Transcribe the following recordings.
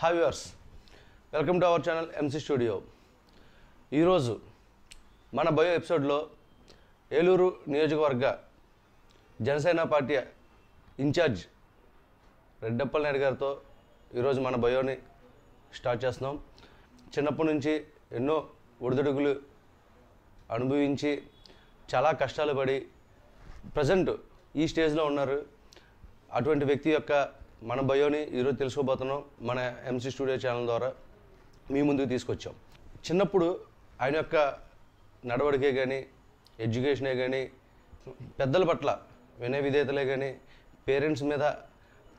Hi viewers welcome to our channel MC studio ఈరోజు మన bio ఎపిసోడ్లో ఏలూరు నియోజకవర్గ జనసేన పార్టీ ఇన్ఛార్జ్ రెడ్డప్పల్ నాయుడు గారితో ఈరోజు మన బయోని స్టార్ట్ చేస్తున్నాం. చిన్నప్పటి నుంచి ఎన్నో ఒడిదుడుగులు అనుభవించి చాలా కష్టాలు పడి ప్రజెంట్ ఈ స్టేజ్లో ఉన్నారు. అటువంటి వ్యక్తి యొక్క మన బయోని ఈరోజు తెలుసుకోబోతున్నాం మన ఎంసీ స్టూడియో ఛానల్ ద్వారా మీ ముందుకు తీసుకొచ్చాం. చిన్నప్పుడు ఆయన యొక్క నడవడికే కానీ ఎడ్యుకేషనే కానీ పెద్దల పట్ల వినయ విధేయతలే కానీ పేరెంట్స్ మీద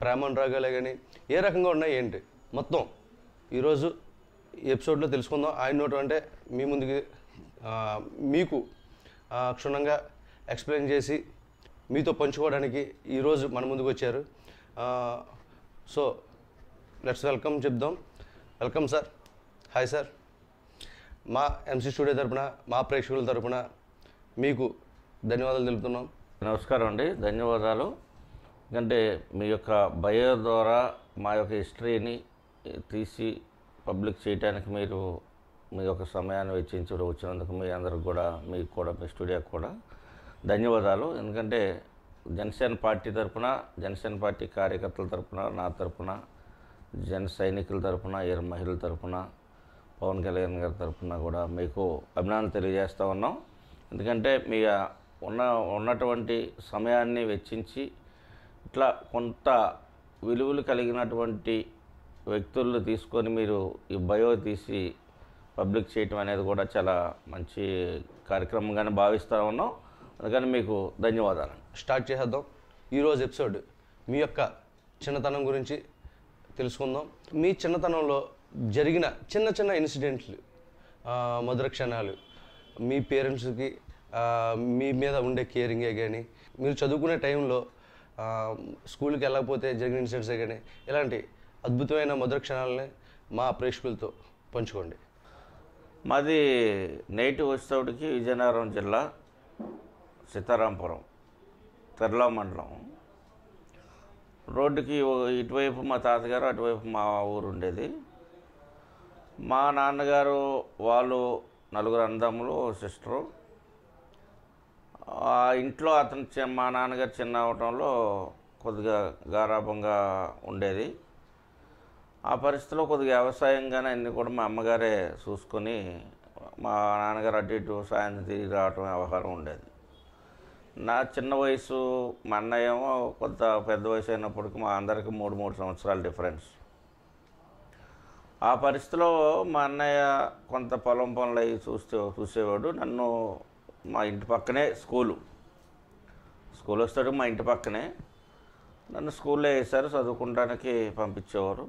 ప్రేమానురాగాలే కానీ ఏ రకంగా ఉన్నాయి ఏంటి? మొత్తం ఈరోజు ఎపిసోడ్లో తెలుసుకుందాం. ఆయన నోటు అంటే మీ ముందుకి మీకు క్షుణ్ణంగా ఎక్స్ప్లెయిన్ చేసి మీతో పంచుకోవడానికి ఈరోజు మన ముందుకు వచ్చారు. సో లెట్స్ వెల్కమ్ చెప్దాం. వెల్కమ్ సార్ హాయ్ సార్ మా ఎంసీ స్టూడియో తరపున మా ప్రేక్షకుల తరపున మీకు ధన్యవాదాలు తెలుపుతున్నాం. నమస్కారం అండి. ధన్యవాదాలు. ఎందుకంటే మీ యొక్క బయో ద్వారా మా యొక్క హిస్టరీని తీసి పబ్లిక్ చేయడానికి మీరు మీ యొక్క సమయాన్ని వెచ్చించడం వచ్చినందుకు మీ అందరికి కూడా మీకు కూడా మీ స్టూడియోకి కూడా ధన్యవాదాలు. ఎందుకంటే జనసేన పార్టీ తరఫున జనసేన పార్టీ కార్యకర్తల తరపున నా తరపున జన సైనికుల తరఫున ఇరు మహిళల తరపున పవన్ కళ్యాణ్ గారి తరఫున కూడా మీకు అభినందనలు తెలియజేస్తూ ఉన్నాం. ఎందుకంటే మీ ఉన్న ఉన్నటువంటి సమయాన్ని వెచ్చించి ఇట్లా కొంత విలువలు కలిగినటువంటి వ్యక్తులను తీసుకొని మీరు ఈ బయో తీసి పబ్లిక్ చేయటం అనేది కూడా చాలా మంచి కార్యక్రమంగానే భావిస్తూ ఉన్నాం. అందుకని మీకు ధన్యవాదాలు. స్టార్ట్ చేసేద్దాం. ఈరోజు ఎపిసోడ్ మీ యొక్క చిన్నతనం గురించి తెలుసుకుందాం. మీ చిన్నతనంలో జరిగిన చిన్న చిన్న ఇన్సిడెంట్లు మధుర క్షణాలు మీ పేరెంట్స్కి మీ మీద ఉండే కేరింగే కానీ మీరు చదువుకునే టైంలో స్కూల్కి వెళ్ళకపోతే జరిగిన ఇన్సిడెంట్సే కానీ ఇలాంటి అద్భుతమైన మధుర క్షణాలని మా ప్రేక్షకులతో పంచుకోండి. మాది నైట్ వచ్చేటప్పటికి విజయనగరం జిల్లా. సీతారాంపురం తెరలా మండలం. రోడ్డుకి ఇటువైపు మా తాతగారు అటువైపు మా ఊరు ఉండేది. మా నాన్నగారు వాళ్ళు నలుగురు అన్నదమ్ములు సిస్టరు. ఆ ఇంట్లో అతను చి- మా నాన్నగారు చిన్న అవటంలో కొద్దిగా గారాభంగా ఉండేది. ఆ పరిస్థితిలో కొద్దిగా వ్యవసాయంగానే అన్ని కూడా మా అమ్మగారే చూసుకొని మా నాన్నగారు అటు ఇటు సాయంత్రం తిరిగి రావటం వ్యవహారం ఉండేది. నా చిన్న వయసు మా అన్నయ్య ఏమో కొంత పెద్ద వయసు అయినప్పటికీ మా అందరికీ మూడు మూడు సంవత్సరాలు డిఫరెన్స్. ఆ పరిస్థితిలో మా అన్నయ్య కొంత పొలం పనులు అవి చూస్తే చూసేవాడు. నన్ను మా ఇంటి పక్కనే స్కూలు. స్కూల్ వస్తాడు మా ఇంటి పక్కనే. నన్ను స్కూల్లో వేశారు చదువుకోవడానికి పంపించేవారు.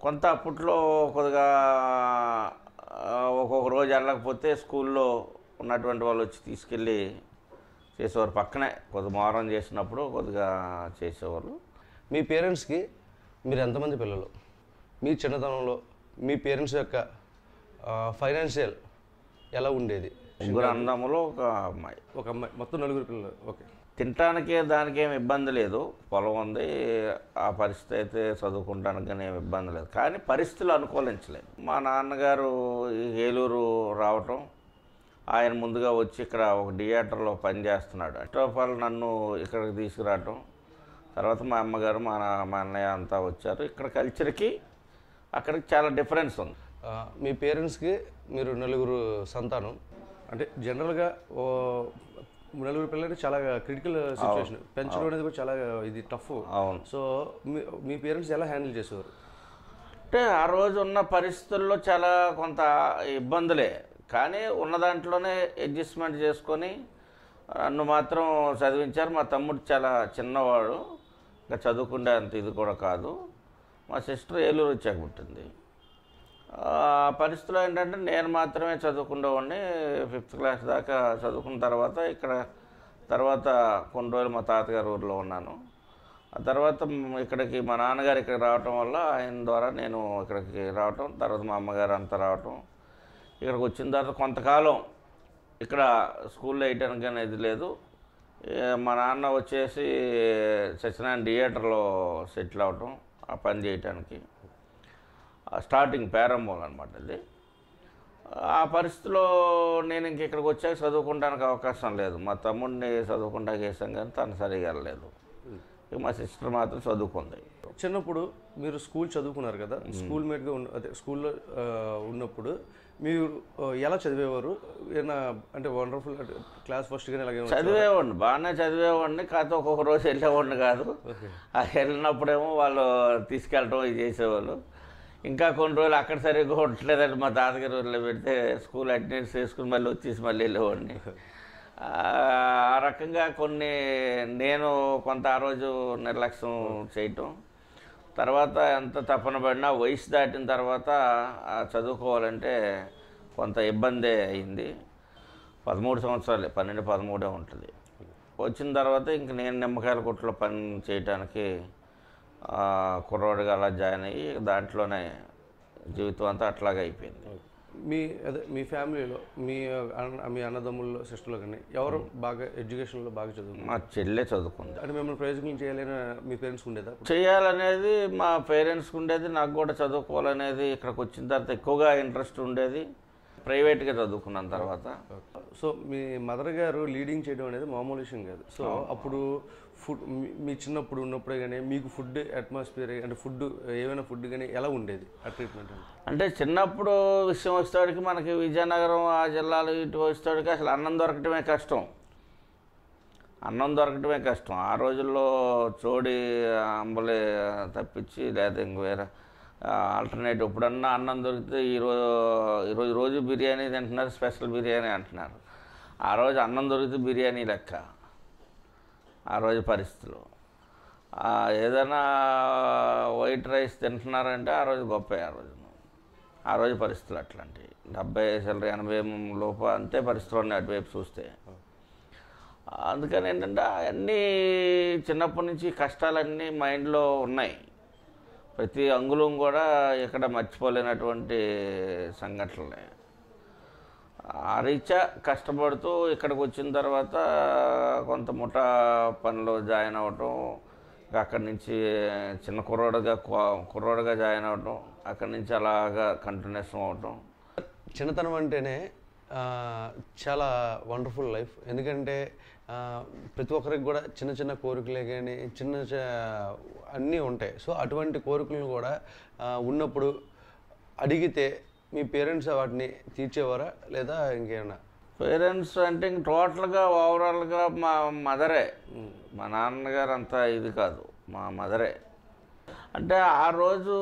కొంత అప్పట్లో కొద్దిగా ఒక్కొక్క రోజు వెళ్ళకపోతే స్కూల్లో ఉన్నటువంటి వాళ్ళు వచ్చి తీసుకెళ్ళి చేసేవారు పక్కనే కొద్దిగా మోరం చేసినప్పుడు కొద్దిగా చేసేవారు మీ పేరెంట్స్కి మీరు ఎంతమంది పిల్లలు? మీ చిన్నతనంలో మీ పేరెంట్స్ యొక్క ఫైనాన్షియల్ ఎలా ఉండేది? ముగ్గురు అన్నములు ఒక అమ్మాయి. ఒక అమ్మాయి. మొత్తం నలుగురు పిల్లలు. ఓకే. తినటానికి దానికి ఏమి ఇబ్బంది లేదు. పొలం ఉంది ఆ పరిస్థితి అయితే చదువుకుంటానికి కానీ ఏమి ఇబ్బంది లేదు. కానీ పరిస్థితులు అనుకూలించలేదు. మా నాన్నగారు ఏలూరు రావటం ఆయన ముందుగా వచ్చి ఇక్కడ ఒక థియేటర్లో పనిచేస్తున్నాడు. అటోపాలు నన్ను ఇక్కడికి తీసుకురావటం. తర్వాత మా అమ్మగారు మా మా అన్నయ్య అంతా వచ్చారు. ఇక్కడ కల్చర్కి అక్కడికి చాలా డిఫరెన్స్ ఉంది. మీ పేరెంట్స్కి మీరు నలుగురు సంతానం. అంటే జనరల్గా ఓ నలుగురు పిల్లలు చాలా క్రిటికల్ సిచ్యువేషన్. పెంచడం అనేది కూడా చాలా ఇది టఫ్. అవును. సో మీ మీ పేరెంట్స్ ఎలా హ్యాండిల్ చేసేవారు? అంటే ఆ రోజు ఉన్న పరిస్థితుల్లో చాలా కొంత ఇబ్బందులే. కానీ ఉన్న దాంట్లోనే అడ్జస్ట్మెంట్ చేసుకొని నన్ను మాత్రం చదివించారు. మా తమ్ముడు చాలా చిన్నవాడు. ఇంకా చదువుకుండే అంత ఇది కూడా కాదు. మా సిస్టర్ ఏలూరు వచ్చాక పుట్టింది. పరిస్థితిలో ఏంటంటే నేను మాత్రమే చదువుకునేవాడిని ఫిఫ్త్ క్లాస్ దాకా చదువుకున్న తర్వాత ఇక్కడ తర్వాత కొన్ని రోజులు మా తాతగారు ఊర్లో ఉన్నాను. ఆ తర్వాత ఇక్కడికి మా నాన్నగారు ఇక్కడికి రావటం వల్ల ఆయన ద్వారా నేను ఇక్కడికి రావటం తర్వాత మా అమ్మగారు అంతా రావటం ఇక్కడికి వచ్చిన తర్వాత కొంతకాలం ఇక్కడ స్కూల్లో వేయటానికి కానీ ఇది లేదు మా నాన్న వచ్చేసి సత్యనారాయణ థియేటర్లో సెటిల్ అవటం ఆ పని చేయటానికి. స్టార్టింగ్ ప్రారంభం అనమాట ఇది ఆ పరిస్థితిలో నేను ఇంక ఇక్కడికి వచ్చాక చదువుకోవడానికి అవకాశం లేదు. మా తమ్ముడిని చదువుకుంటానికి వేసాం కానీ తను సరిగా వెళ్ళలేదు. ఇక మా సిస్టర్ మాత్రం చదువుకుంది. చిన్నప్పుడు మీరు స్కూల్ చదువుకున్నారు కదా? స్కూల్ మేట్గా ఉన్న అదే స్కూల్లో ఉన్నప్పుడు మీరు ఎలా చదివేవారు? ఏమైనా అంటే వండర్ఫుల్ క్లాస్ ఫస్ట్ కానీ అలాగే చదివేవాడిని బాగానే చదివేవాడిని కాకపోతే ఒక్కొక్క రోజు వెళ్ళేవాడిని కాదు. ఆ వెళ్ళినప్పుడేమో వాళ్ళు తీసుకెళ్ళటం ఇది చేసేవాళ్ళు. ఇంకా కొన్ని రోజులు అక్కడ సరిగ్గా ఉండట్లేదంటే మా తాతగారి ఊళ్ళో పెడితే స్కూల్ అటెండెన్స్ చేసుకుని మళ్ళీ వచ్చేసి మళ్ళీ వెళ్ళేవాడిని. ఆ రకంగా కొన్ని నేను కొంత ఆ రోజు నిర్లక్ష్యం చేయటం. తర్వాత ఎంత తపన పడినా వయసు దాటిన తర్వాత చదువుకోవాలంటే కొంత ఇబ్బందే అయింది. పదమూడు సంవత్సరాలే పన్నెండు పదమూడే ఉంటుంది. వచ్చిన తర్వాత ఇంక నేను నిమ్మకాయల కొట్లో పని చేయటానికి ఆ, కుర్రోడిగా అలా జాయిన్ అయ్యి దాంట్లోనే జీవితం అంతా అట్లాగే అయిపోయింది. మీ అదే మీ ఫ్యామిలీలో మీ అన్న మీ అన్నదమ్ముల్లో సిస్టర్లో కానీ ఎవరు బాగా ఎడ్యుకేషన్లో బాగా చదువుకున్నారు? మా చెల్లె చదువుకుంది. అంటే మిమ్మల్ని ప్రయోజనం చేయాలని మీ పేరెంట్స్ ఉండేదా? చేయాలనేది మా పేరెంట్స్కి ఉండేది నాకు కూడా చదువుకోవాలనేది ఇక్కడికి వచ్చిన తర్వాత ఎక్కువగా ఇంట్రెస్ట్ ఉండేది. ప్రైవేట్గా చదువుకున్నాను తర్వాత. సో మీ మదర్ గారు లీడింగ్ చేయడం అనేది మామూలు విషయం కాదు. సో అప్పుడు ఫుడ్ మీ చిన్నప్పుడు ఉన్నప్పుడే కానీ మీకు ఫుడ్ అట్మాస్ఫియర్ అంటే ఫుడ్ ఏమైనా ఫుడ్ కానీ ఎలా ఉండేది? ఆ ట్రీట్మెంట్ అంటే చిన్నప్పుడు విషయం వచ్చేవాడికి మనకి విజయనగరం ఆ జిల్లాలు ఇటు వచ్చేటికి అసలు అన్నం దొరకటమే కష్టం. అన్నం దొరకటమే కష్టం. ఆ రోజుల్లో చోడి అంబలే తప్పించి లేదా ఇంక వేరే ఆల్టర్నేట్ ఇప్పుడన్నా అన్నం దొరికితే ఈరోజు ఈరోజు రోజు బిర్యానీ తింటున్నారు స్పెషల్ బిర్యానీ అంటున్నారు. ఆ రోజు అన్నం దొరికితే బిర్యానీ లెక్క. ఆ రోజు పరిస్థితులు. ఏదైనా వైట్ రైస్ తింటున్నారంటే ఆ రోజు గొప్ప ఆ రోజు. ఆ రోజు పరిస్థితులు అట్లాంటివి. డెబ్బై సెలరీ ఎనభై లోపు అంతే పరిస్థితులు ఉన్నాయి అటువైపు చూస్తే. అందుకని ఏంటంటే అన్నీ చిన్నప్పటి నుంచి కష్టాలన్నీ మైండ్లో ఉన్నాయి. ప్రతి అంగుళం కూడా ఇక్కడ మర్చిపోలేనటువంటి సంఘటనలే. ఆ రీత్యా కష్టపడుతూ ఇక్కడికి వచ్చిన తర్వాత కొంత ముఠా పనిలో జాయిన్ అవ్వటం అక్కడి నుంచి చిన్న కుర్రోడుగా కుర్రోడుగా జాయిన్ అవ్వటం అక్కడి నుంచి అలాగా కంటిన్యూషన్ అవ్వటం. చిన్నతనం అంటేనే చాలా వండర్ఫుల్ లైఫ్ ఎందుకంటే ప్రతి ఒక్కరికి కూడా చిన్న చిన్న కోరికలే కానీ చిన్న చ- అన్నీ ఉంటాయి. సో అటువంటి కోరికలను కూడా ఉన్నప్పుడు అడిగితే మీ పేరెంట్స్ వాటిని తీర్చేవారా లేదా ఇంకేమైనా పేరెంట్స్ అంటే ఇంక టోటల్గా ఓవరాల్గా మా మదరే. మా నాన్నగారు అంత ఇది కాదు మా మదరే. అంటే ఆ రోజు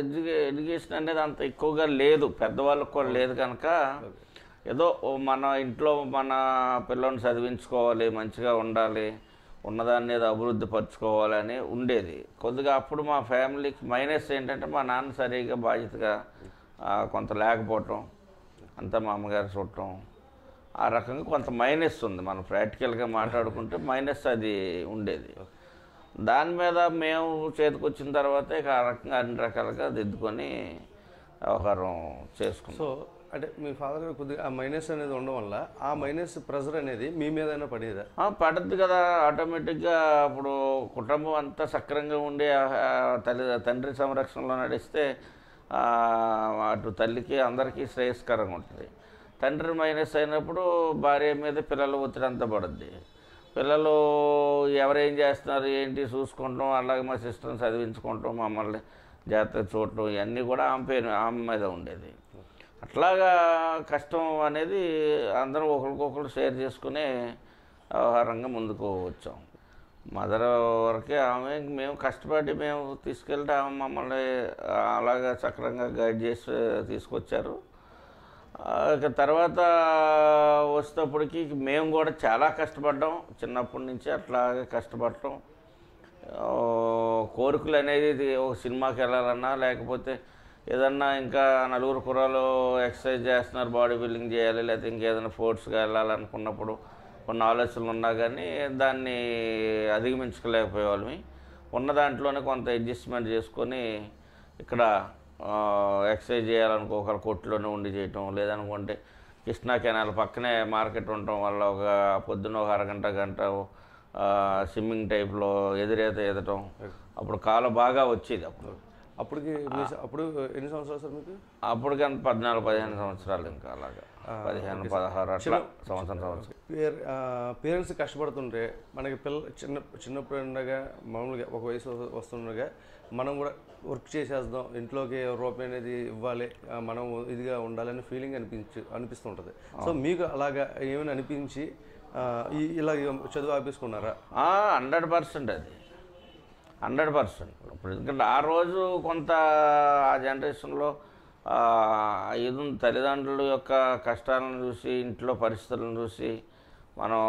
ఎడ్యుకే ఎడ్యుకేషన్ అనేది అంత ఎక్కువగా లేదు పెద్దవాళ్ళకి కూడా లేదు కనుక ఏదో మన ఇంట్లో మన పిల్లల్ని చదివించుకోవాలి మంచిగా ఉండాలి ఉన్నదాన్ని ఏదో అభివృద్ధి పరచుకోవాలని ఉండేది. కొద్దిగా అప్పుడు మా ఫ్యామిలీకి మైనస్ ఏంటంటే మా నాన్న సరిగా బాధ్యతగా కొంత లేకపోవటం అంతా మా అమ్మగారు చూడటం ఆ రకంగా కొంత మైనస్ ఉంది. మనం ప్రాక్టికల్గా మాట్లాడుకుంటే మైనస్ అది ఉండేది. దాని మీద మేము చేతికొచ్చిన తర్వాత ఇక ఆ రకంగా అన్ని రకాలుగా దిద్దుకొని వ్యవహారం చేసుకున్నాం. సో అంటే మీ ఫాదర్ గారు కొద్దిగా ఆ మైనస్ అనేది ఉండడం వల్ల ఆ మైనస్ ప్రెజర్ అనేది మీ మీదైనా పడేదా? పడుద్ది కదా. ఆటోమేటిక్గా అప్పుడు కుటుంబం అంతా సక్రంగా ఉండి తల్లి తండ్రి సంరక్షణలో నడిస్తే అటు తల్లికి అందరికీ శ్రేయస్కరంగా ఉంటుంది. తండ్రి మైనస్ అయినప్పుడు భార్య మీద పిల్లల ఒత్తిడి అంత పడుద్ది. పిల్లలు ఎవరేం చేస్తున్నారు ఏంటి చూసుకుంటాం అలాగే మా సిస్టర్ని చదివించుకుంటాం మమ్మల్ని జాగ్రత్తగా చూడటం ఇవన్నీ కూడా ఆమె పేరు ఆమె మీద ఉండేది. అట్లాగా కష్టం అనేది అందరం ఒకరికొకరు షేర్ చేసుకునే వ్యవహారంగా ముందుకు వచ్చాం. మదర్ వరకే ఆమె మేము కష్టపడి మేము తీసుకెళ్తే ఆమె మమ్మల్ని అలాగా సక్రంగా గైడ్ చేసి తీసుకొచ్చారు. ఇక తర్వాత వచ్చేటప్పటికి మేము కూడా చాలా కష్టపడ్డాం. చిన్నప్పటి నుంచి అట్లాగే కష్టపడటం. కోరికలు అనేది ఇది ఒక సినిమాకి వెళ్ళాలన్నా లేకపోతే ఏదన్నా ఇంకా నలుగురు కుర్రాలు ఎక్సర్సైజ్ చేస్తున్నారు బాడీ బిల్డింగ్ చేయాలి లేకపోతే ఇంకేదైనా స్పోర్ట్స్గా వెళ్ళాలనుకున్నప్పుడు కొన్ని ఆలోచనలు ఉన్నా కానీ దాన్ని అధిగమించుకోలేకపోయేవాళ్ళమి. ఉన్న దాంట్లోనే కొంత అడ్జస్ట్మెంట్ చేసుకొని ఇక్కడ ఎక్సర్సైజ్ చేయాలనుకో ఒకళ్ళ కొట్టులోనే ఉండి చేయటం లేదనుకుంటే కృష్ణా కెనాల్ పక్కనే మార్కెట్ ఉండటం వల్ల ఒక పొద్దున్న ఒక అరగంట గంట స్విమ్మింగ్ టైప్లో ఎదురేత ఎదటం. అప్పుడు కాలం బాగా వచ్చేది అప్పుడు. అప్పటికి అప్పుడు ఎన్ని సంవత్సరాలు సార్ మీకు? అప్పటికంత పద్నాలుగు పదిహేను సంవత్సరాలు ఇంకా అలాగా. పదిహేను పదహారు అట్లా సంవత్సరం సంవత్సరం. పేర్ పేరెంట్స్ కష్టపడుతుంటే మనకి పిల్ల చిన్న చిన్నప్పుడు ఉండగా మామూలుగా ఒక వయసు వస్తుండగా మనం కూడా వర్క్ చేసేద్దాం ఇంట్లోకి రూపాయి అనేది ఇవ్వాలి మనం ఇదిగా ఉండాలని ఫీలింగ్ అనిపించి అనిపిస్తుంటుంది. సో మీకు అలాగా ఏమైనా అనిపించి ఇలా చదువు ఆపేసుకున్నారా? హండ్రెడ్ పర్సెంట్ అది. Hundred percent. ఇప్పుడు ఎందుకంటే ఆ రోజు కొంత ఆ జనరేషన్లో ఆ, ఇది తల్లిదండ్రుల యొక్క కష్టాలను చూసి ఇంట్లో పరిస్థితులను చూసి మనం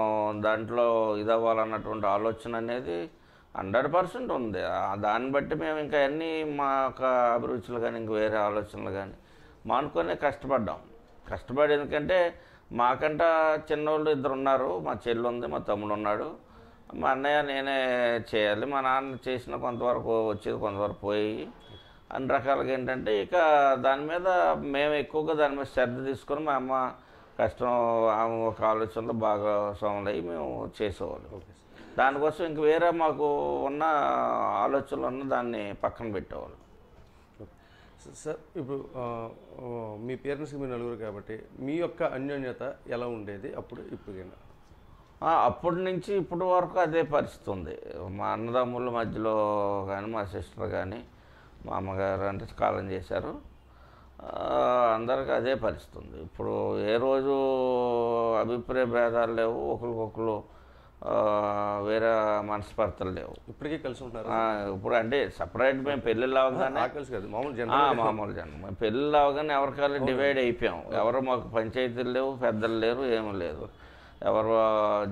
దాంట్లో ఇదవ్వాలన్నటువంటి ఆలోచన అనేది హండ్రెడ్ పర్సెంట్ ఉంది. దాన్ని బట్టి మేము ఇంకా అన్నీ మా యొక్క అభిరుచులు కానీ ఇంక వేరే ఆలోచనలు కానీ మానుకొని కష్టపడ్డాం. కష్టపడి ఎందుకంటే మాకంట చిన్నోళ్ళు ఇద్దరు ఉన్నారు మా చెల్లి ఉంది మా తమ్ముడు ఉన్నాడు మా అన్నయ్య నేనే చేయాలి. మా నాన్న చేసిన కొంతవరకు వచ్చేది కొంతవరకు పోయి అన్ని రకాలుగా ఏంటంటే ఇక దాని మీద మేము ఎక్కువగా దాని మీద శ్రద్ధ తీసుకొని మా అమ్మ కష్టం ఆమె ఒక ఆలోచనలో బాగా సోమలయ్యి మేము చేసేవాళ్ళం. దానికోసం ఇంక వేరే మాకు ఉన్న ఆలోచనలు ఉన్న దాన్ని పక్కన పెట్టేవాళ్ళం. సార్ ఇప్పుడు మీ పేరెంట్స్కి మీరు నలుగురు కాబట్టి మీ యొక్క అన్యోన్యత ఎలా ఉండేది అప్పుడు ఇప్పుడైనా ఆ, అప్పటి నుంచి ఇప్పటి వరకు అదే పరిస్థితి ఉంది. మా అన్నదమ్ముల మధ్యలో కానీ మా సిస్టర్ కానీ మా అమ్మగారు అంటే కాలం చేశారు. అందరికీ అదే పరిస్థితి ఉంది ఇప్పుడు ఏ రోజు అభిప్రాయ భేదాలు లేవు ఒకరికొకరు వేరే మనస్పర్ధలు లేవు. ఇప్పటికీ కలిసి ఉంటున్నారు ఆ, ఇప్పుడు అంటే సపరేట్ మేము పెళ్ళిళ్ళు అవగానే మామూలు జనం మేము పెళ్ళిళ్ళు అవగానే ఎవరికాళ్ళు డివైడ్ అయిపోయాం. ఎవరు మాకు పంచాయతీలు లేవు పెద్దలు లేరు ఏమీ లేదు. ఎవరు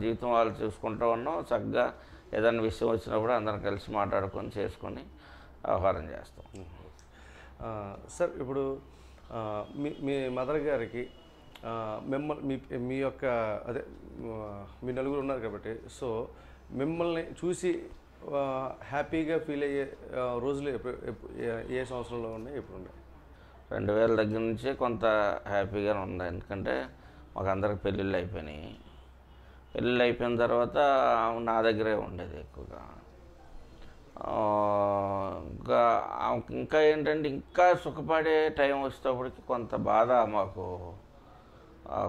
జీవితం వాళ్ళు చూసుకుంటూ ఉన్నాం చక్కగా ఏదైనా విషయం వచ్చినప్పుడు అందరం కలిసి మాట్లాడుకొని చేసుకొని వ్యవహారం చేస్తాం. సార్ ఇప్పుడు మీ మీ మదర్ గారికి మిమ్మల్ని మీ మీ యొక్క అదే మీ నలుగురు ఉన్నారు కాబట్టి సో మిమ్మల్ని చూసి హ్యాపీగా ఫీల్ అయ్యే రోజులు ఎప్పుడు ఏ- సంవత్సరంలో ఉన్నాయి ఎప్పుడు ఉన్నాయి? రెండు వేల దగ్గర నుంచే కొంత హ్యాపీగానే ఉంది ఎందుకంటే మాకు అందరికి పెళ్ళిళ్ళు అయిపోయినాయి. పెళ్ళిళ్ళు అయిపోయిన తర్వాత నా దగ్గరే ఉండేది ఎక్కువగా. ఇంకా ఇంకా ఏంటంటే ఇంకా సుఖపడే టైం వచ్చేటప్పటికి కొంత బాధ మాకు.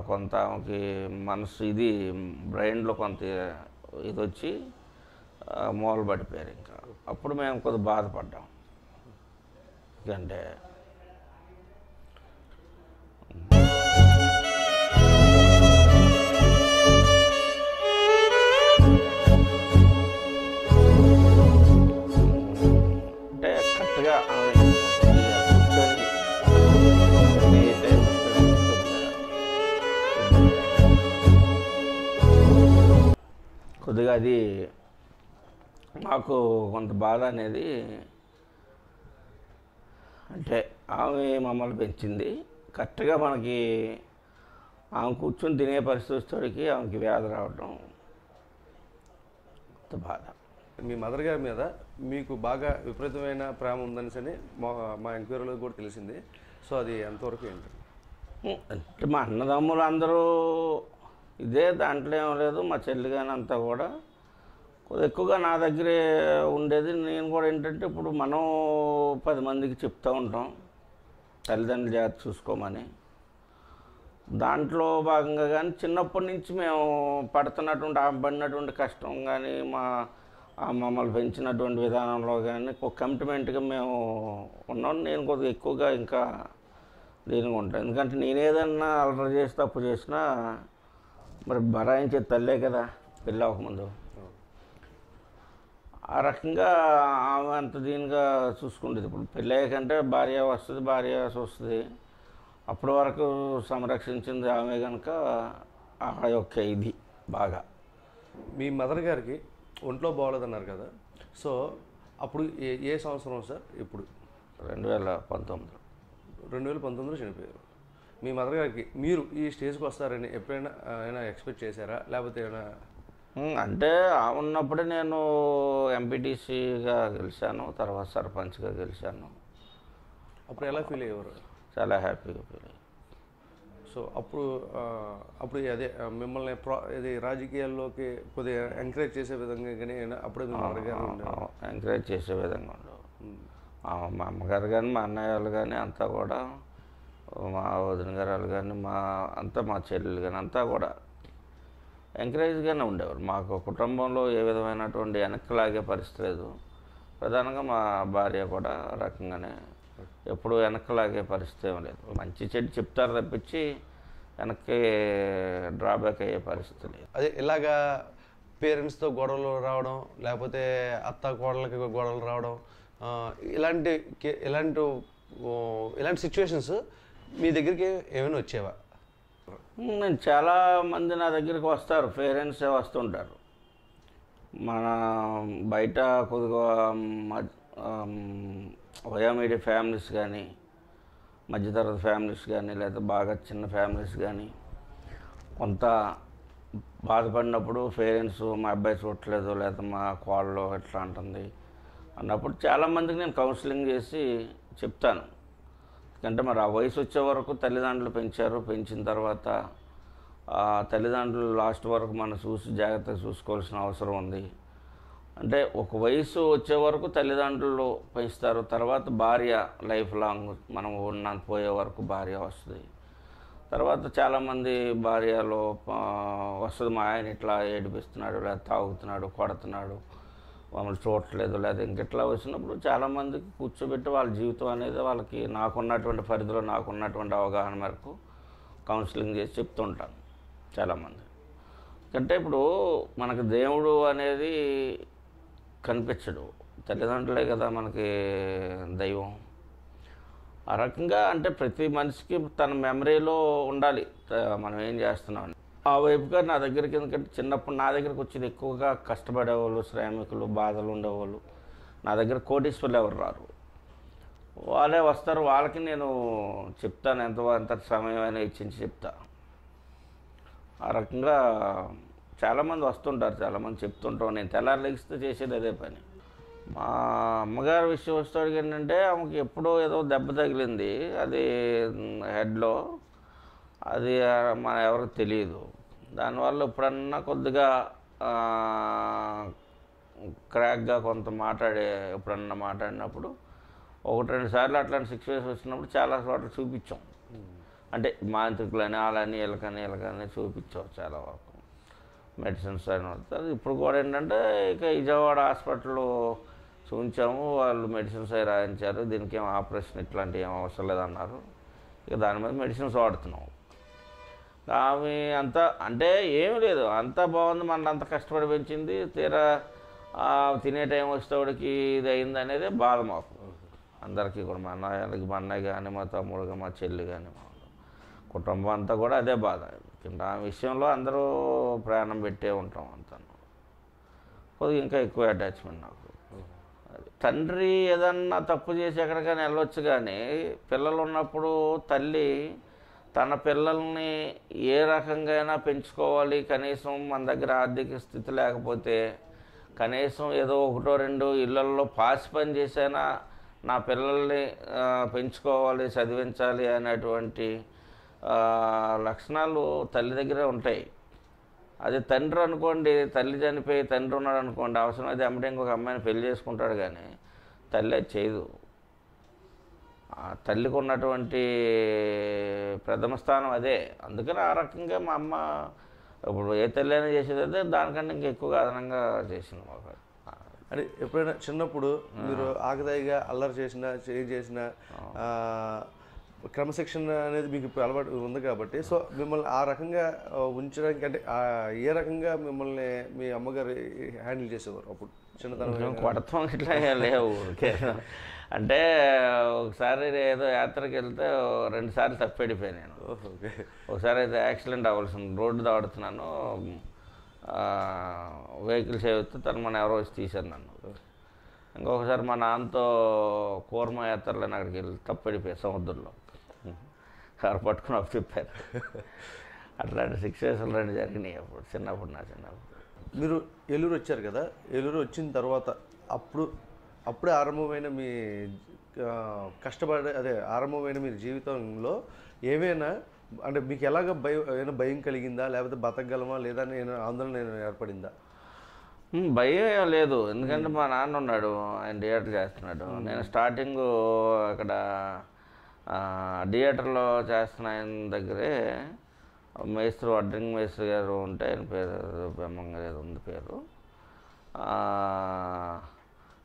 కొంత ఆమెకి మనసు ఇది బ్రెయిన్లో కొంత ఇది వచ్చి మూలబడిపోయారు మూల పడిపోయారు ఇంకా. అప్పుడు మేము కొద్ది బాధపడ్డాం. ఎందుకంటే కొద్దిగా- అది మాకు కొంత బాధ అనేది అంటే ఆమె మమ్మల్ని పెంచింది. కరెక్ట్గా మనకి ఆమె కూర్చొని తినే పరిస్థితి వచ్చేటికి ఆమెకి వ్యాధి రావడం కొంత బాధ. మీ మదర్ గారి మీద మీకు బాగా విపరీతమైన ప్రేమ ఉందనేసి మా మా ఎంక్వైరీలో కూడా తెలిసింది. సో అది ఎంతవరకు ఏంటి? అంటే మా అన్నదమ్ములు అందరూ ఇదే దాంట్లో ఏం లేదు మా చెల్లి కానీ అంతా కూడా. కొద్దిగా ఎక్కువగా నా దగ్గరే ఉండేది. నేను కూడా ఏంటంటే ఇప్పుడు మనం పది మందికి చెప్తూ ఉంటాం తల్లిదండ్రులు జాగ్రత్త చూసుకోమని. దాంట్లో భాగంగా కానీ చిన్నప్పటి నుంచి మేము పడుతున్నటువంటి ఆమె పడినటువంటి కష్టం కానీ మా మమ్మల్ని పెంచినటువంటి విధానంలో కానీ ఒక కమిట్మెంట్గా మేము ఉన్నాం. నేను కొద్దిగా ఎక్కువగా ఇంకా దీనిగా ఉంటాను. ఎందుకంటే నేను ఏదన్నా చేసి తప్పు చేసినా మరి బరాయించే తల్లే కదా పెళ్ళి అవ్వకముందు. ఆ రకంగా ఆమె అంత దీనిగా చూసుకుంటుంది ఇప్పుడు పెళ్ళి కంటే భార్య వస్తుంది భార్య వస్తుంది. అప్పటి వరకు సంరక్షించింది ఆమె కనుక ఆ యొక్క ఇది బాగా. మీ మదర్ గారికి ఒంట్లో బాగోలేదన్నారు కదా. సో అప్పుడు ఏ ఏ సంవత్సరం సార్? ఇప్పుడు రెండు వేల పంతొమ్మిదిలో. రెండు వేల పంతొమ్మిదిలో చనిపోయారు. మీ మదర్ గారికి మీరు ఈ స్టేజ్కి వస్తారని ఎప్పుడైనా అయినా ఎక్స్పెక్ట్ చేశారా? లేకపోతే ఏమైనా అంటే ఉన్నప్పుడే నేను ఎంపీటీసీగా గెలిచాను తర్వాత సర్పంచ్గా గెలిచాను. అప్పుడు ఎలా ఫీల్ అయ్యేవారు? చాలా హ్యాపీగా ఫీల్ అయ్యాను. సో అప్పుడు అప్పుడు అదే మిమ్మల్ని ప్రా ఇది రాజకీయాల్లోకి కొద్దిగా ఎంకరేజ్ చేసే విధంగా కానీ ఏమైనా అప్పుడే మీ మదర్ గారు ఉండేవారు? ఎంకరేజ్ చేసే విధంగా ఉండవు మా అమ్మగారు కానీ మా అన్నయ్య వాళ్ళు కానీ అంతా కూడా మా వదిన గారు కానీ మా అంతా మా చెల్లెలు కానీ అంతా కూడా ఎంకరేజ్గానే ఉండేవారు. మాకు కుటుంబంలో ఏ విధమైనటువంటి వెనక్కిలాగే పరిస్థితి లేదు. ప్రధానంగా మా భార్య కూడా రకంగానే ఎప్పుడు వెనక్కిలాగే పరిస్థితి ఏం లేదు. మంచి చెడు చెప్తారు తప్పించి వెనక్కి డ్రాబ్యాక్ అయ్యే పరిస్థితి లేదు. అదే ఇలాగా పేరెంట్స్తో గొడవలు రావడం లేకపోతే అత్త కోడలకి గొడవలు రావడం ఇలాంటి ఇలాంటి ఇలాంటి సిచ్యువేషన్స్ మీ దగ్గరికి ఏమైనా వచ్చేవా? నేను చాలా మంది నా దగ్గరికి వస్తారు పేరెంట్సే వస్తుంటారు. మన బయట కొద్దిగా వయోమీడియా ఫ్యామిలీస్ కానీ మధ్యతరగతి ఫ్యామిలీస్ కానీ లేదా బాగా చిన్న ఫ్యామిలీస్ కానీ కొంత బాధపడినప్పుడు పేరెంట్స్ మా అబ్బాయి చూడట్లేదు లేదా మా కోళ్ళు ఎట్లా అంటుంది అన్నప్పుడు చాలామందికి నేను కౌన్సిలింగ్ చేసి చెప్తాను. అంటే మరి ఆ వయసు వచ్చే వరకు తల్లిదండ్రులు పెంచారు. పెంచిన తర్వాత ఆ తల్లిదండ్రులు లాస్ట్ వరకు మనం చూసి జాగ్రత్తగా చూసుకోవాల్సిన అవసరం ఉంది. అంటే ఒక వయసు వచ్చే వరకు తల్లిదండ్రులు పెంచుతారు. తర్వాత భార్య లైఫ్ లాంగ్ మనం ఉన్న పోయే వరకు భార్య వస్తుంది. తర్వాత చాలామంది భార్యలో వస్తుంది మా ఆయన ఇట్లా ఏడిపిస్తున్నాడు లేదా తాగుతున్నాడు కొడుతున్నాడు. మమ్మల్ని చూడట్లేదు. లేదా ఇంకెట్లా వచ్చినప్పుడు చాలామందికి కూర్చోబెట్టి వాళ్ళ జీవితం అనేది వాళ్ళకి నాకున్నటువంటి పరిధిలో నాకున్నటువంటి అవగాహన మేరకు కౌన్సిలింగ్ చేసి చెప్తుంటాను చాలామంది. అంటే ఇప్పుడు మనకు దేవుడు అనేది కనిపించడు. తల్లిదండ్రులే కదా మనకి దైవం. ఆ రకంగా అంటే ప్రతి మనిషికి తన మెమరీలో ఉండాలి. మనం ఏం చేస్తున్నాం అని. ఆ వైపుగా నా దగ్గరికి ఎందుకంటే చిన్నప్పుడు నా దగ్గరకు వచ్చేది ఎక్కువగా కష్టపడేవాళ్ళు శ్రామికులు బాధలు ఉండేవాళ్ళు. నా దగ్గర కోటీశ్వర్లు ఎవరు రారు. వాళ్ళే వస్తారు వాళ్ళకి నేను చెప్తాను ఎంత ఎంత సమయం అయినా ఇచ్చించి చెప్తా. ఆ రకంగా చాలామంది వస్తుంటారు చాలామంది చెప్తుంటాం నేను తెల్లారి లెగిస్తే చేసేది అదే పని. మా అమ్మగారి విషయం వస్తాడికి ఏంటంటే ఆమెకి ఎప్పుడో ఏదో దెబ్బ తగిలింది. అది హెడ్లో. అది మన ఎవరికి తెలియదు. దానివల్ల ఎప్పుడన్నా కొద్దిగా క్రాక్గా కొంత మాట్లాడే ఎప్పుడన్నా మాట్లాడినప్పుడు ఒకటి రెండు సార్లు అట్లాంటి సిచ్యువేషన్ వచ్చినప్పుడు చాలా చోట్ల చూపించాం. అంటే మాంత్రికులని వాళ్ళని వీళ్ళకని వీళ్ళకని చూపించాం చాలా వరకు. మెడిసిన్స్ అని వస్తుంది ఇప్పుడు కూడా ఏంటంటే ఇక విజయవాడ హాస్పిటల్లో చూపించాము వాళ్ళు మెడిసిన్స్ అవి రాయించారు దీనికి ఏం ఆపరేషన్ ఇట్లాంటివి ఏం అవసరం లేదన్నారు. ఇక దాని మీద మెడిసిన్స్ వాడుతున్నాం. ఆమె అంతా అంటే ఏమి లేదు. అంత బాగుంది మన అంత కష్టపడి పెంచింది. తీరా తినే టైం వచ్చేవాడికి ఇది అయింది అనేది బాధ మాకు. అందరికీ కూడా మా అన్నయ్యకి మా అన్నయ్య కానీ మా తమ్ముడు మా చెల్లి కానీ మా కుటుంబం అంతా కూడా అదే బాధ. ఎందుకంటే ఆ విషయంలో అందరూ ప్రయాణం పెట్టే ఉంటాం అంతను కొద్దిగా ఇంకా ఎక్కువ అటాచ్మెంట్ నాకు. తండ్రి ఏదన్నా తప్పు చేసి ఎక్కడికైనా వెళ్ళొచ్చు కానీ పిల్లలు ఉన్నప్పుడు తల్లి తన పిల్లల్ని ఏ రకంగా అయినా పెంచుకోవాలి కనీసం మన దగ్గర ఆర్థిక స్థితి లేకపోతే కనీసం ఏదో ఒకటో రెండు ఇళ్ళల్లో పాసి పని చేసైనా నా పిల్లల్ని పెంచుకోవాలి చదివించాలి అనేటువంటి లక్షణాలు తల్లి దగ్గరే ఉంటాయి. అది తండ్రి అనుకోండి తల్లి చనిపోయి తండ్రి ఉన్నాడు అనుకోండి అవసరం అది అమ్మటే ఇంకొక అమ్మాయిని పెళ్ళి చేసుకుంటాడు కానీ తల్లి అది చేయదు. తల్లికి ఉన్నటువంటి ప్రథమ స్థానం అదే. అందుకని ఆ రకంగా మా అమ్మ ఇప్పుడు ఏ తల్లి అయినా చేసేది అదే దానికంటే ఇంకా ఎక్కువగా అదనంగా చేసింది మాకు అంటే ఎప్పుడైనా చిన్నప్పుడు మీరు ఆకదాయిగా అల్లరి చేసిన చేంజ్ చేసిన క్రమశిక్షణ అనేది మీకు ఇప్పుడు అలవాటు ఉంది కాబట్టి సో మిమ్మల్ని ఆ రకంగా ఉంచడానికి అంటే ఏ రకంగా మిమ్మల్ని మీ అమ్మగారు హ్యాండిల్ చేసేవారు అప్పుడు? చిన్నతనం కొడతాం ఇట్లా లేవు. అంటే ఒకసారి ఏదో యాత్రకి వెళ్తే రెండు సార్లు తప్పెడిపోయాను నేను. ఒకసారి అయితే యాక్సిడెంట్ అవ్వాల్సింది. రోడ్డు దాడుతున్నాను వెహికల్స్ ఏవైతే తను మన ఎవరో వచ్చి తీశారు నన్ను. ఇంకొకసారి మా నాన్నతో కూర్మ యాత్రలని అక్కడికి వెళ్ళి తప్పడిపోయాయి సముద్రంలో. కారు పట్టుకుని అప్పు తిప్పారు అట్లాంటి సిక్సేషన్ రెండు జరిగినాయి అప్పుడు చిన్నప్పుడు నా చిన్నప్పుడు. మీరు ఏలూరు వచ్చారు కదా? ఏలూరు వచ్చిన తర్వాత అప్పుడు అప్పుడే ఆరంభమైన మీ కష్టపడే అదే ఆరంభమైన మీ జీవితంలో ఏమైనా అంటే మీకు ఎలాగ భయం ఏమైనా భయం కలిగిందా? లేకపోతే బతకగలమా? లేదా ఏమైనా ఆందోళన ఏర్పడిందా? భయం లేదు. ఎందుకంటే మా నాన్న ఉన్నాడు. ఆయన థియేటర్ చేస్తున్నాడు. నేను స్టార్టింగ్ అక్కడ థియేటర్లో చేస్తున్న ఆయన దగ్గరే మేస్త్రి వడ్రింగ్ మేస్త్రి గారు ఉంటే ఆయన పేరు బ్రహ్మంగా ఏదో ఉంది పేరు.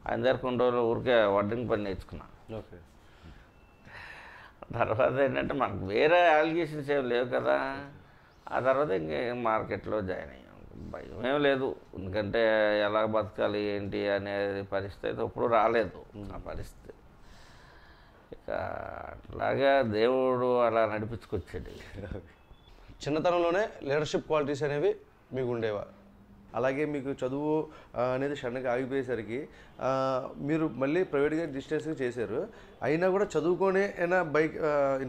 ఆయన దగ్గర కొన్ని రోజులు ఊరికే వడ్రింగ్ పని నేర్చుకున్నాను ఓకే. తర్వాత ఏంటంటే మనకు వేరే అలిగేషన్స్ ఏం లేవు కదా. ఆ తర్వాత ఇంక మార్కెట్లో జాయిన్ అయ్యాం. భయం ఏం లేదు. ఎందుకంటే ఎలా బతకాలి ఏంటి అనేది పరిస్థితి ఎప్పుడు రాలేదు. ఆ పరిస్థితి. ఇక అట్లాగా దేవుడు అలా నడిపించుకొచ్చాడు. చిన్నతనంలోనే లీడర్షిప్ క్వాలిటీస్ అనేవి మీకు ఉండేవా? అలాగే మీకు చదువు అనేది సడన్గా ఆగిపోయేసరికి మీరు మళ్ళీ ప్రైవేట్గా డిస్టెన్స్గా చేశారు. అయినా కూడా చదువుకొని అయినా బైక్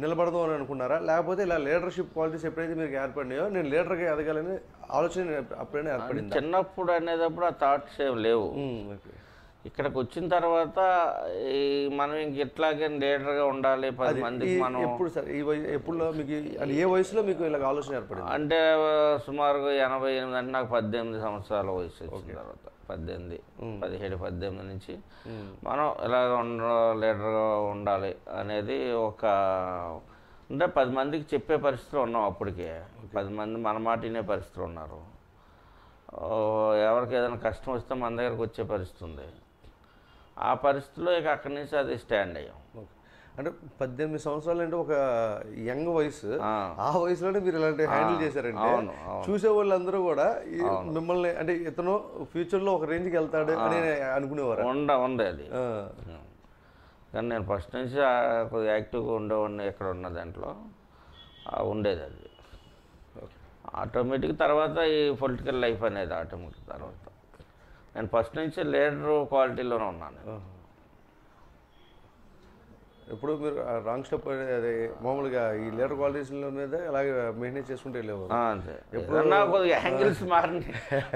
నిలబడదాం అని అనుకున్నారా? లేకపోతే ఇలా లీడర్షిప్ క్వాలిటీస్ ఎప్పుడైతే మీకు ఏర్పడినాయో నేను లీడర్గా ఎదగాలని ఆలోచన అప్పుడైనా ఏర్పడింది? చిన్నప్పుడు అనేటప్పుడు ఆ థాట్స్ ఏం లేవు. ఇక్కడికి వచ్చిన తర్వాత ఈ మనం ఇంక ఇట్లాగే లీడర్గా ఉండాలి పది మందికి మనం ఎప్పుడు సార్? ఈ వయ ఎప్పుడు మీకు అంటే ఏ వయసులో మీకు ఇలా ఆలోచన ఏర్పడింది? అంటే సుమారుగా ఎనభై ఎనిమిది అంటే నాకు పద్దెనిమిది సంవత్సరాల వయసు వచ్చిన తర్వాత. పద్దెనిమిది పదిహేడు పద్దెనిమిది నుంచి మనం ఇలాగ ఉండ లీడర్గా ఉండాలి అనేది ఒక అంటే పది మందికి చెప్పే పరిస్థితిలో ఉన్నాం అప్పటికే. పది మంది మన మాట వినే పరిస్థితిలో ఉన్నారు. ఎవరికి ఏదైనా కష్టం వస్తే మన దగ్గరకు వచ్చే పరిస్థితి ఉంది. ఆ పరిస్థితిలో ఇక అక్కడి నుంచి అది స్టాండ్ అయ్యాం. అంటే పద్దెనిమిది సంవత్సరాలు అంటే ఒక యంగ్ వయసు. ఆ. వయసులోనే మీరు ఇలాంటి హ్యాండిల్ అవును. చూసే వాళ్ళందరూ కూడా ఈ మిమ్మల్ని అంటే ఇతను ఫ్యూచర్లో ఒక రేంజ్కి వెళ్తాడు అని అనుకునేవారు? ఉండ ఉంది అది. కానీ నేను ఫస్ట్ నుంచి కొద్దిగా యాక్టివ్గా ఉండేవాడిని ఎక్కడ ఉన్న దాంట్లో. ఉండేది అది. ఆటోమేటిక్ తర్వాత ఈ పొలిటికల్ లైఫ్ అనేది ఆటోమేటిక్ తర్వాత. నేను ఫస్ట్ నుంచి లీడర్ క్వాలిటీలోనే ఉన్నాను ఎప్పుడు మీరు రాంగ్ స్టెప్ అదే మామూలుగా ఈ లీడర్ క్వాలిటీస్ మీద అలాగే మెయింటైన్ చేసుకుంటూ వెళ్ళేవారు? ఆ, అంతే. ఎప్పుడన్నా కొద్దిగా యాంగిల్స్ మారిని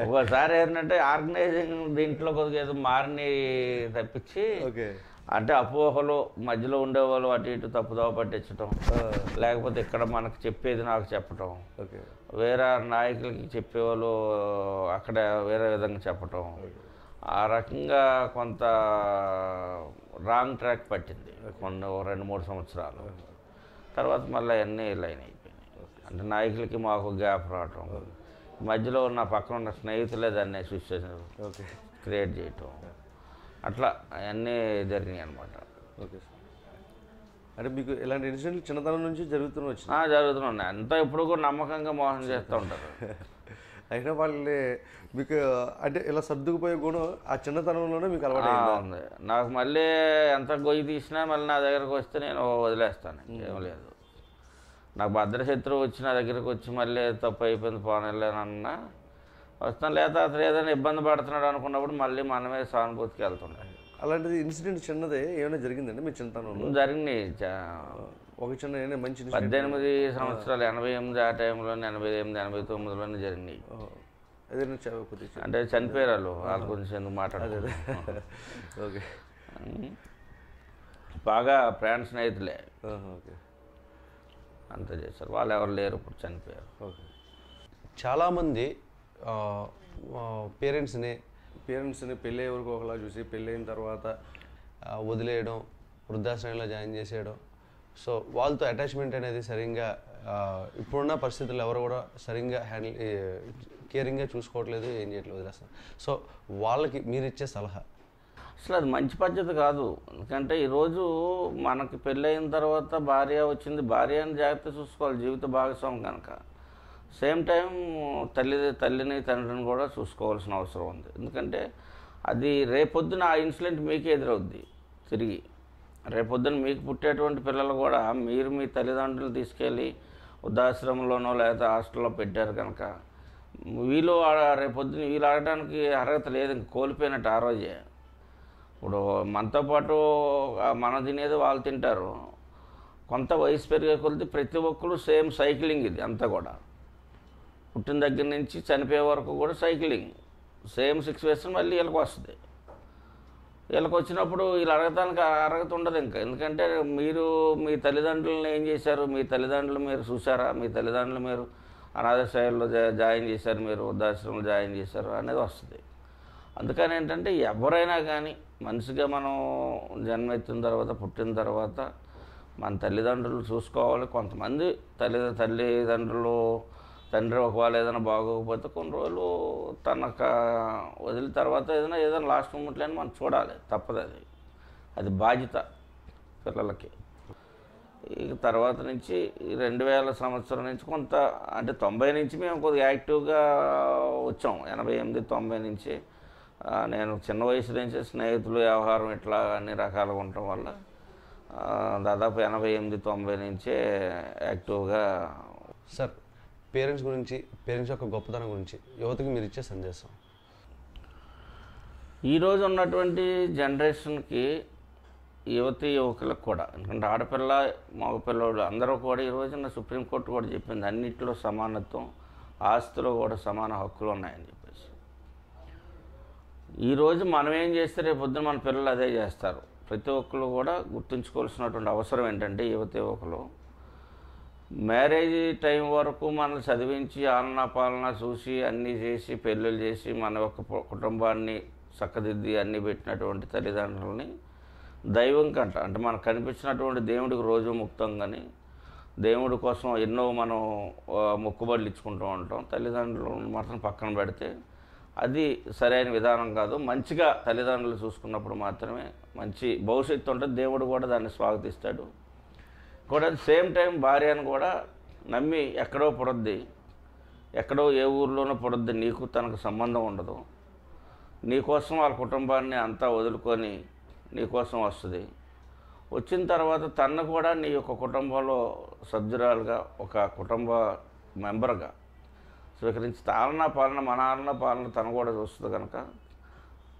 ఒకసారి ఏంటంటే ఆర్గనైజింగ్ దీంట్లో కొద్దిగా ఏదో మారిని తప్పించి ఓకే. అంటే అపోహలు మధ్యలో ఉండేవాళ్ళు అటు ఇటు తప్పుదోవ పట్టించడం లేకపోతే ఇక్కడ మనకు చెప్పేది నాకు చెప్పటం. ఓకే. వేరే నాయకులకి చెప్పేవాళ్ళు అక్కడ వేరే విధంగా చెప్పటం. ఆ రకంగా కొంత రాంగ్ ట్రాక్ పట్టింది. కొన్ని రెండు మూడు సంవత్సరాలు. తర్వాత మళ్ళీ అన్నీ లైన్ అయిపోయినాయి. అంటే నాయకులకి మాకు గ్యాప్ రావటం. మధ్యలో ఉన్న పక్కన ఉన్న స్నేహితులే దాన్ని సిచ్యువేషన్ ఓకే. క్రియేట్ చేయటం. అట్లా అవన్నీ జరిగినాయి అనమాట ఓకే అంటే మీకు ఇలాంటి ఇన్సిడెంట్లు చిన్నతనం నుంచి జరుగుతూనే వచ్చింది జరుగుతున్నాయి అంతా ఇప్పుడు కూడా నమ్మకంగా మోసం చేస్తూ ఉంటారు. అయినా వాళ్ళని మీకు అంటే ఇలా సర్దుకుపోయే గుణం ఆ చిన్నతనంలోనే మీకు అలవాటు? ఉంది. నాకు మళ్ళీ ఎంత గొయ్యి తీసినా మళ్ళీ నా దగ్గరకు వస్తే నేను వదిలేస్తాను. ఏం లేదు. నాకు భద్రశత్రువు వచ్చి నా దగ్గరకు వచ్చి మళ్ళీ తప్పు అయిపోయింది పోనలేనన్నా వస్తాను. లేదా అతను ఏదైనా ఇబ్బంది పడుతున్నాడు అనుకున్నప్పుడు మళ్ళీ మనమే సానుభూతికి వెళ్తుంటాం. అలాంటిది ఇన్సిడెంట్ చిన్నదే ఏమైనా జరిగిందండి మీ చిన్నతనంలో? జరిగినాయి. చా- ఒక చిన్న ఏమైనా మంచి పద్దెనిమిది సంవత్సరాలు ఎనభై ఎనిమిది ఆ టైంలోనే ఎనభై ఎనిమిది ఎనభై తొమ్మిదిలోనే జరిగినాయి. అంటే చనిపోయారు వాళ్ళు వాళ్ళ గురించి ఎందుకు మాట్లాడదు ఓకే. బాగా ప్రాణ స్నేహితులే. ఓకే. అంత చేశారు. వాళ్ళు ఎవరు లేరు ఇప్పుడు చనిపోయారు. ఓకే. చాలామంది పేరెంట్స్ని పేరెంట్స్ని పెళ్ళి ఎవరికి ఒకలా చూసి పెళ్ళైన తర్వాత వదిలేయడం వృద్ధాశ్రమంలో జాయిన్ చేసేయడం. సో వాళ్ళతో అటాచ్మెంట్ అనేది సరిగ్గా ఇప్పుడున్న పరిస్థితుల్లో ఎవరు కూడా సరిగ్గా హ్యాండిల్ కేరింగ్గా చూసుకోవట్లేదు ఏం చేయట్లేదు వదిలేస్తారు సో వాళ్ళకి మీరు ఇచ్చే సలహా. అసలు అది మంచి పద్ధతి కాదు. ఎందుకంటే ఈరోజు మనకి పెళ్ళయిన తర్వాత భార్య వచ్చింది. భార్యని జాగ్రత్త చూసుకోవాలి. జీవిత భాగస్వామి కనుక. సేమ్ టైం తల్లి తల్లిని తండ్రిని కూడా చూసుకోవాల్సిన అవసరం ఉంది. ఎందుకంటే అది రేపొద్దున ఆ ఇన్సిడెంట్ మీకే ఎదురవుద్ది తిరిగి. రేపొద్దున మీకు పుట్టేటువంటి పిల్లలు కూడా మీరు మీ తల్లిదండ్రులు తీసుకెళ్ళి వృద్ధాశ్రమంలోనో లేదా హాస్టల్లో పెట్టారు కనుక వీళ్ళు రేపొద్దున వీళ్ళు ఆడటానికి అర్హత లేదు ఇంక కోల్పోయినట్టు ఆ రోజే. ఇప్పుడు మనతో పాటు మన మనం తినేది వాళ్ళు తింటారు. కొంత వయసు పెరిగే కొలది ప్రతి ఒక్కరు సేమ్ సైక్లింగ్ ఇది అంతా కూడా. పుట్టిన దగ్గర నుంచి చనిపోయే వరకు కూడా సైక్లింగ్. సేమ్ సిచ్యువేషన్ మళ్ళీ వీళ్ళకి వస్తుంది. వీళ్ళకి వచ్చినప్పుడు వీళ్ళు అడగటానికి అర్హత ఉండదు ఇంకా. ఎందుకంటే మీరు మీ తల్లిదండ్రులను ఏం చేశారు? మీ తల్లిదండ్రులు మీరు చూసారా మీ తల్లిదండ్రులు మీరు అనాథశైల్లో జా జాయిన్ చేశారు మీరు వృద్ధాశ్రమంలో జాయిన్ చేశారు అనేది వస్తుంది. అందుకని ఏంటంటే ఎవరైనా కానీ మనిషిగా మనం జన్మెత్తిన తర్వాత పుట్టిన తర్వాత మన తల్లిదండ్రులు చూసుకోవాలి. కొంతమంది తల్లి తల్లిదండ్రులు తండ్రి ఒకవేళ ఏదైనా బాగోకపోతే కొన్ని రోజులు తనక వదిలిన తర్వాత ఏదైనా ఏదైనా లాస్ట్ మూమెంట్లో మనం చూడాలి. తప్పదు అది. అది బాధ్యత పిల్లలకి. ఇక తర్వాత నుంచి ఈ రెండు వేల సంవత్సరం నుంచి కొంత అంటే తొంభై నుంచి మేము కొద్దిగా యాక్టివ్గా వచ్చాం. ఎనభై ఎనిమిది తొంభై నుంచి నేను చిన్న వయసు నుంచి స్నేహితులు వ్యవహారం ఇట్లా అన్ని రకాలుగా ఉండటం వల్ల దాదాపు ఎనభై ఎనిమిది తొంభై నుంచే యాక్టివ్గా సార్ పేరెంట్స్ గురించి పేరెంట్స్ యొక్క గొప్పతనం గురించి యువతకి మీరు ఇచ్చే సందేశం. ఈరోజు ఉన్నటువంటి జనరేషన్కి యువతి యువకులకు కూడా ఎందుకంటే ఆడపిల్ల మగపిల్లలు అందరూ కూడా ఈ రోజున సుప్రీంకోర్టు కూడా చెప్పింది అన్నింటిలో సమానత్వం ఆస్తిలో కూడా సమాన హక్కులు ఉన్నాయని చెప్పేసి. ఈరోజు మనం ఏం చేస్తే రేపు పొద్దున మన పిల్లలు అదే చేస్తారు. ప్రతి ఒక్కరు కూడా గుర్తుంచుకోవాల్సినటువంటి అవసరం ఏంటంటే యువత యువకులు. మ్యారేజ్ టైం వరకు మనల్ని చదివించి ఆలన పాలన చూసి అన్నీ చేసి పెళ్ళిళ్ళు చేసి మన యొక్క కుటుంబాన్ని చక్కదిద్ది అన్నీ పెట్టినటువంటి తల్లిదండ్రులని దైవం కంట అంటే మనకు కనిపించినటువంటి దేవుడికి రోజు ముక్తం కానీ దేవుడి కోసం ఎన్నో మనం మొక్కుబడులు ఇచ్చుకుంటూ ఉంటాం. తల్లిదండ్రులను మాత్రం పక్కన పెడితే అది సరైన విధానం కాదు. మంచిగా తల్లిదండ్రులు చూసుకున్నప్పుడు మాత్రమే మంచి భవిష్యత్తు ఉంటుంది. దేవుడు కూడా దాన్ని స్వాగతిస్తాడు. కూడా సేమ్ టైం భార్యను కూడా నమ్మి ఎక్కడో పుడద్ది. ఎక్కడో ఏ ఊర్లోనో పుడద్ది. నీకు తనకు సంబంధం ఉండదు. నీకోసం వాళ్ళ కుటుంబాన్ని అంతా వదులుకొని నీకోసం వస్తుంది. వచ్చిన తర్వాత తన్ను కూడా నీ యొక్క కుటుంబంలో సభ్యురాలుగా ఒక కుటుంబ మెంబర్గా స్వీకరించి తాలనా పాలన మన ఆలన పాలన తను కూడా చూస్తుంది కనుక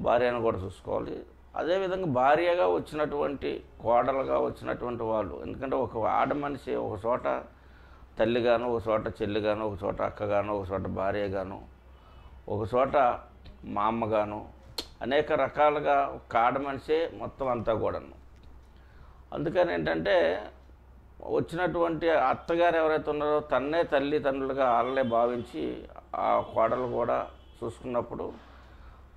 భార్యను కూడా చూసుకోవాలి. అదేవిధంగా భార్యగా వచ్చినటువంటి కోడలుగా వచ్చినటువంటి వాళ్ళు. ఎందుకంటే ఒక ఆడ మనిషి ఒక చోట తల్లిగాను ఒక చోట చెల్లిగాను ఒక చోట అక్కగాను ఒక చోట భార్యగాను ఒక చోట మా అమ్మగాను అనేక రకాలుగా ఒక ఆడ మనిషే మొత్తం అంతా కూడాను. అందుకని ఏంటంటే వచ్చినటువంటి అత్తగారు ఎవరైతే ఉన్నారో తన్నే తల్లి తండ్రులుగా వాళ్ళనే భావించి ఆ కోడలు కూడా చూసుకున్నప్పుడు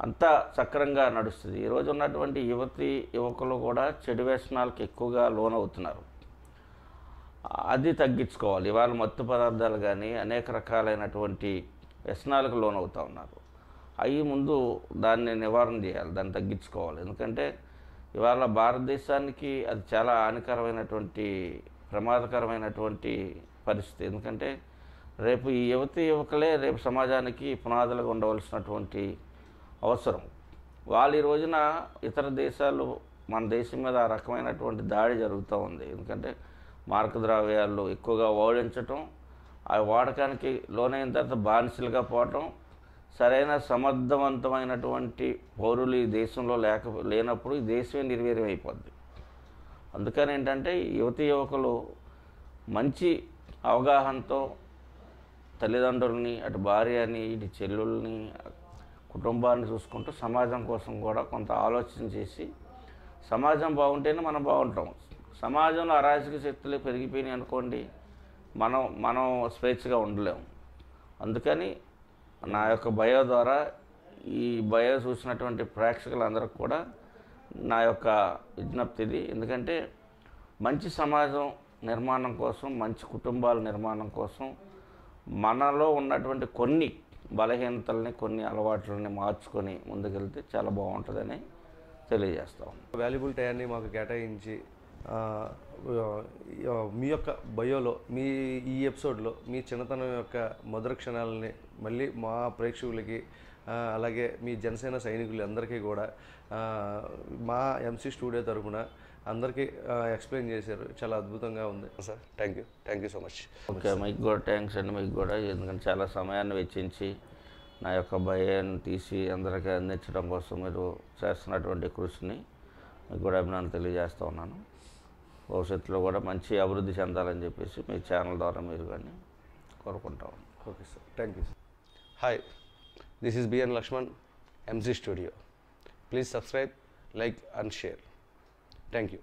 అంతా సక్రంగా నడుస్తుంది. ఈరోజు ఉన్నటువంటి యువతి యువకులు కూడా చెడు వ్యసనాలకు ఎక్కువగా లోనవుతున్నారు. అది తగ్గించుకోవాలి. ఇవాళ మత్తు పదార్థాలు కానీ అనేక రకాలైనటువంటి వ్యసనాలకు లోనవుతూ ఉన్నారు. అవి ముందు దాన్ని నివారణ చేయాలి దాన్ని తగ్గించుకోవాలి. ఎందుకంటే ఇవాళ భారతదేశానికి అది చాలా హానికరమైనటువంటి ప్రమాదకరమైనటువంటి పరిస్థితి. ఎందుకంటే రేపు ఈ యువతి యువకులే రేపు సమాజానికి పునాదులుగా ఉండవలసినటువంటి అవసరం. వాళ్ళు ఈ రోజున ఇతర దేశాలు మన దేశం మీద ఆ రకమైనటువంటి దాడి జరుగుతూ ఉంది. ఎందుకంటే మార్క ద్రవ్యాలు ఎక్కువగా ఓడించటం ఆ వాడకానికి లోనైన తర్వాత బానిసలుగా పోవటం సరైన సమర్థవంతమైనటువంటి పౌరులు ఈ దేశంలో లేక లేనప్పుడు ఈ దేశమే నిర్వీర్యం అయిపోద్ది అందుకని ఏంటంటే యువతి యువకులు మంచి అవగాహనతో తల్లిదండ్రులని అటు భార్యని ఇటు చెల్లుల్ని కుటుంబాన్ని చూసుకుంటూ సమాజం కోసం కూడా కొంత ఆలోచన చేసి సమాజం బాగుంటేనే మనం బాగుంటాం. సమాజంలో అరాజక శక్తులు పెరిగిపోయినాయి అనుకోండి మనం మనం స్వేచ్ఛగా ఉండలేము అందుకని నా యొక్క బయో ద్వారా ఈ బయో చూసినటువంటి ప్రేక్షకులందరికి కూడా నా యొక్క విజ్ఞప్తి ఇది. ఎందుకంటే మంచి సమాజం నిర్మాణం కోసం మంచి కుటుంబాల నిర్మాణం కోసం మనలో ఉన్నటువంటి కొన్ని బలహీనతల్ని కొన్ని అలవాట్లని మార్చుకొని ముందుకెళ్తే చాలా బాగుంటుందని తెలియజేస్తాం. వాల్యుబుల్ టైంని మాకు కేటాయించి మీ యొక్క బయోలో మీ ఈ ఎపిసోడ్లో మీ చిన్నతనం యొక్క మధుర క్షణాలని మళ్ళీ మా ప్రేక్షకులకి అలాగే మీ జనసేన సైనికులు అందరికీ కూడా మా ఎంసీ స్టూడియో తరపున అందరికీ ఎక్స్ప్లెయిన్ చేశారు. చాలా అద్భుతంగా ఉంది. Sir thank you thank you so much okay మీకు కూడా థ్యాంక్స్ అండి మీకు కూడా. ఎందుకంటే చాలా సమయాన్ని వెచ్చించి నా యొక్క భయాన్ని తీసి అందరికీ అందించడం కోసం మీరు చేస్తున్నటువంటి కృషిని మీకు కూడా అభినందన తెలియజేస్తూ ఉన్నాను. భవిష్యత్తులో కూడా మంచి అభివృద్ధి చెందాలని చెప్పేసి మీ ఛానల్ ద్వారా మీరు కానీ కోరుకుంటాం okay sir. Thank you hi this is BN Lakshman MC studio please subscribe like and share thank you